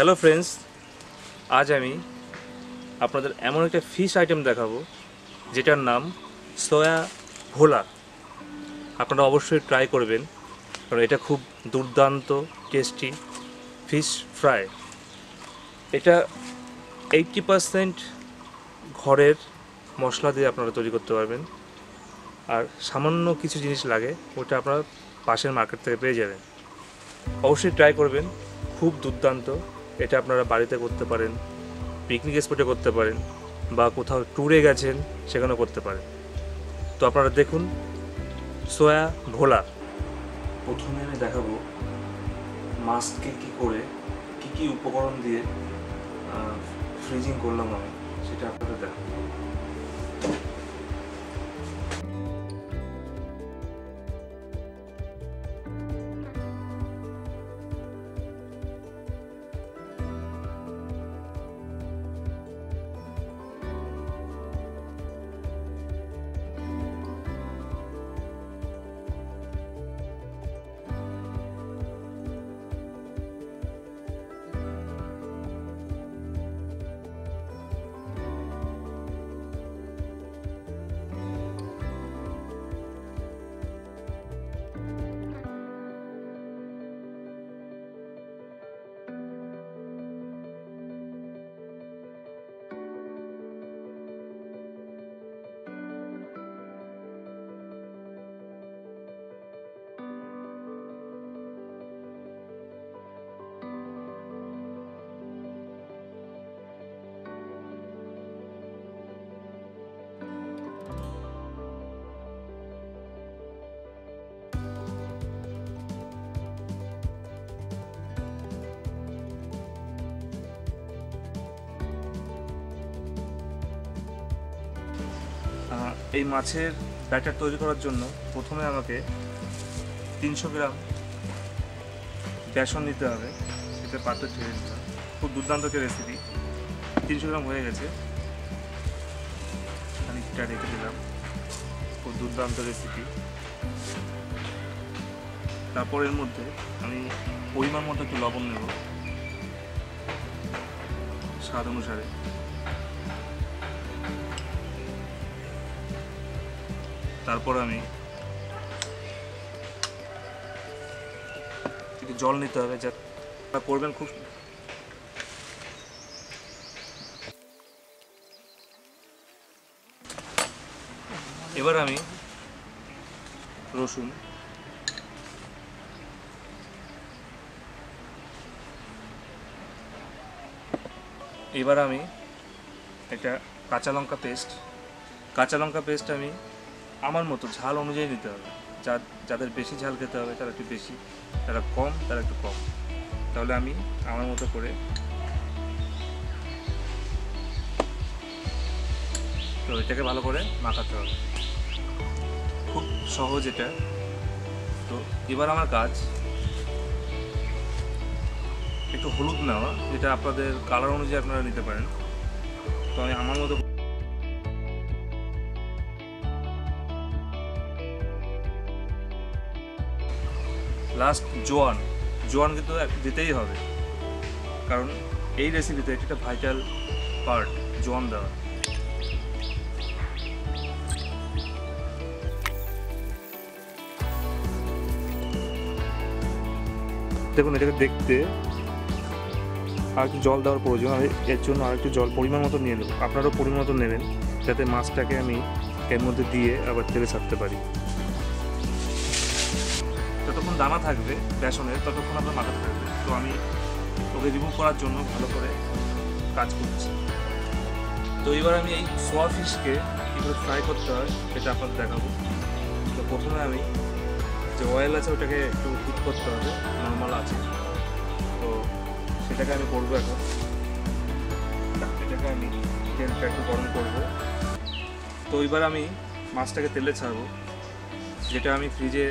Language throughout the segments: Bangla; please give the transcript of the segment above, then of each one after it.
হ্যালো ফ্রেন্ডস আজ আমি আপনাদের এমন একটা ফিশ আইটেম দেখাবো, যেটার নাম সয়া ভোলা আপনারা অবশ্যই ট্রাই করবেন, কারণ এটা খুব দুর্দান্ত টেস্টি ফিশ ফ্রাই এটা এইটটি পারসেন্ট ঘরের মশলা দিয়ে আপনারা তৈরি করতে পারবেন। আর সামান্য কিছু জিনিস লাগে, ওটা আপনারা পাশের মার্কেট থেকে পেয়ে যাবেন। অবশ্যই ট্রাই করবেন, খুব দুর্দান্ত। এটা আপনারা বাড়িতে করতে পারেন পিকনিক স্পটে করতে পারেন, বা কোথাও ট্যুরে গেছেন, সেখানেও করতে পারেন। তো আপনারা দেখুন সোয়া ভোলা প্রথমে আমি দেখাবো মাছকে কী করে, কি কি উপকরণ দিয়ে ফ্রিজিং করলাম আমি, সেটা আপনাদের দেখাবো। এই মাছের ব্যাটার তৈরি করার জন্য প্রথমে আমাকে তিনশো গ্রাম বেসন নিতে হবে। এটা পাত্রে ছেড়ে দিতে হবে। খুব দুর্দান্ত একটা রেসিপি তিনশো গ্রাম হয়ে গেছে। খানিকটা রেখে দিলাম। খুব দুর্দান্ত রেসিপি তারপর এর মধ্যে আমি পরিমাণ মতো একটু লবণ নেব। স্বাদ অনুসারে। তারপর আমি জল নিতে হবে যা করবেন খুব এবার আমি রসুন, এবার আমি একটা কাঁচা লঙ্কা পেস্ট, কাঁচা লঙ্কা পেস্ট আমি আমার মতো ঝাল অনুযায়ী নিতে হবে। যা, যাদের বেশি ঝাল খেতে হবে, তারা একটু বেশি, যারা কম, তারা একটু কম। তাহলে আমি আমার মতো করে তো এটাকে ভালো করে মাখাতে হবে। খুব সহজ এটা। তো এবার আমার কাজ। একটু হলুদ নেওয়া, যেটা আপনাদের কালার অনুযায়ী আপনারা নিতে পারেন। তো আমি আমার মতো জোয়ান জোয়ান কিন্তু দিতেই হবে। কারণ এই রেসিপিতে এটা একটা ভাইটাল পার্ট জোয়ান দেওয়া। দেখুন, এটাকে দেখতে আর একটু জল দেওয়ার প্রয়োজন, আর এর জন্য আর একটু জল পরিমাণ মতো নিয়ে নেব। আপনারাও পরিমাণ মতো নেবেন, যাতে মাছটাকে আমি এর মধ্যে দিয়ে আবার তেলে ছাড়তে পারি। দানা থাকবে বেসনের ততক্ষণ আপনার মাথা থাকবে। তো আমি ওকে রিমুভ করার জন্য ভালো করে কাজ করছি। তো এবার আমি এই সোয়া ফিশকে কীভাবে ফ্রাই করতে হয় সেটা আপনাদের দেখাবো। তো প্রথমে আমি যে অয়েল আছে ওটাকে একটু হিট করতে হবে নর্মাল আছে। তো সেটাকে আমি করব এখন। এটাকে আমি তেলটা একটু গরম করব। তো এবার আমি মাছটাকে তেলে ছাড়বো, যেটা আমি ফ্রিজে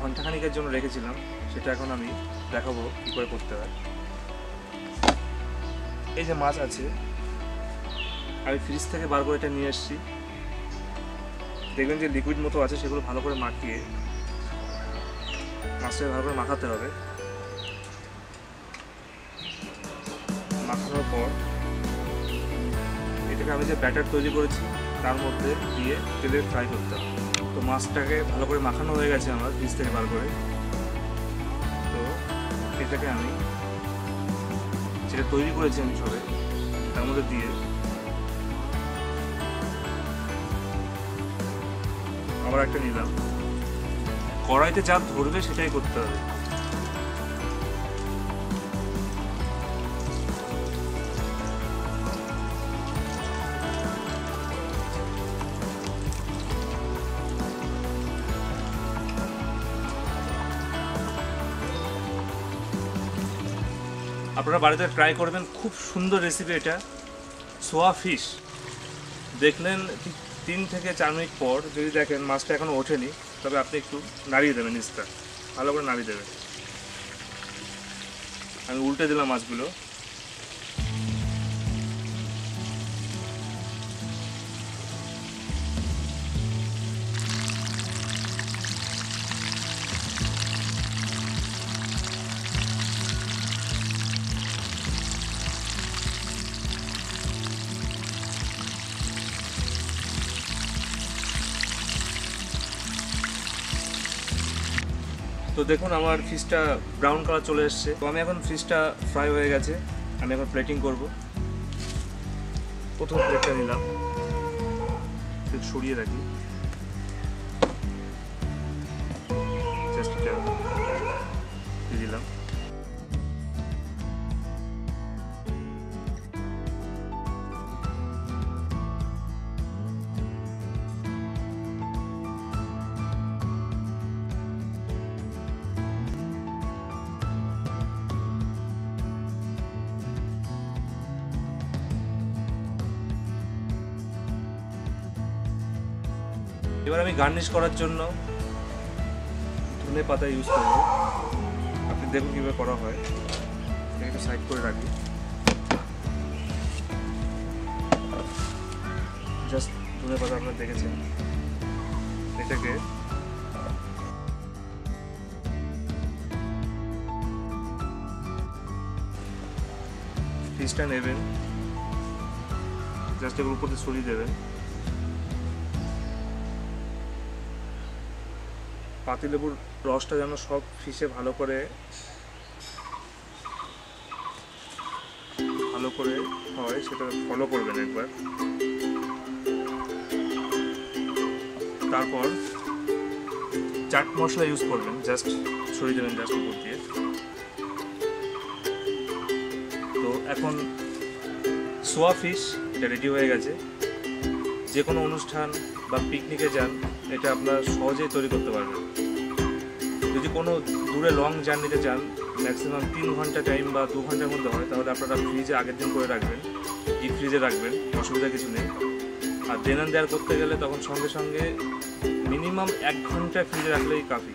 ঘন্টাখানিকের জন্য রেখেছিলাম, সেটা এখন আমি দেখাবো কী করে করতে হয়। এই যে মাছ আছে, আমি ফ্রিজ থেকে বার করে এটা নিয়ে এসেছি। দেখবেন যে লিকুইড মতো আছে, সেগুলো ভালো করে মাখিয়ে মাছটাকে ভালো করে মাখাতে হবে। মাখানোর পর এটাকে আমি যে ব্যাটার তৈরি করেছি, তার মধ্যে দিয়ে তেলে ফ্রাই করতে হবে। তো মাছটাকে ভালো করে মাখানো হয়ে গেছে আমার, বীজ থেকে বার করে। তো এটাকে আমি যেটা তৈরি করেছি আমি সবে, তার মধ্যে দিয়ে আবার একটা নিলাম। কড়াইতে যা ধরবে সেটাই করতে হবে। আপনারা বাড়িতে ট্রাই করবেন, খুব সুন্দর রেসিপি এটা। সোয়া ফিশ দেখলেন তিন থেকে চার মিনিট পর, যদি দেখেন মাছটা এখনও ওঠেনি, তবে আপনি একটু নাড়িয়ে দেবেন নিচটা। ভালো করে নাড়িয়ে দেবেন। আমি উল্টে দিলাম মাছগুলো। তো দেখুন, আমার ফিশটা ব্রাউন কালার চলে এসছে। তো আমি এখন ফিশটা ফ্রাই হয়ে গেছে। আমি এখন প্লেটিং করব। প্রথম প্লেটটা নিলাম। সরিয়ে রাখি। জাস্ট এবার আমি গার্নিশ করার জন্য ধনে পাতা ইউজ করব। আপনি দেখুন কীভাবে করা হয়। একটু সাইড করে রাখি। জাস্ট ধনে পাতা আপনারা দেখেছেন। এটাকে ফিসটা নেবেন। জাস্ট এবার উপর দিয়ে সরিয়ে দেবেন। পাতিলেবুর রসটা যেন সব ফিশে ভালো করে ভালো করে হয়, সেটা ফলো করবেন একবার। তারপর চাট মশলা ইউজ করবেন জাস্ট ছড়িয়ে দেবেন জাস্ট উপর দিয়ে। তো এখন সোয়া ফিশ এটা রেডি হয়ে গেছে। যে কোনো অনুষ্ঠান বা পিকনিকে যান এটা আপনার সহজেই তৈরি করতে পারবেন। যদি কোনো দূরে লং জার্নিতে যান ম্যাক্সিমাম তিন ঘণ্টা টাইম বা দু ঘণ্টার মধ্যে হয়, তাহলে আপনারা ফ্রিজে আগের দিন করে রাখবেন ডিপ ফ্রিজে রাখবেন, অসুবিধা কিছু নেই। আর দেন দেয়ার করতে গেলে তখন সঙ্গে সঙ্গে মিনিমাম এক ঘণ্টা ফ্রিজে রাখলেই কাফি।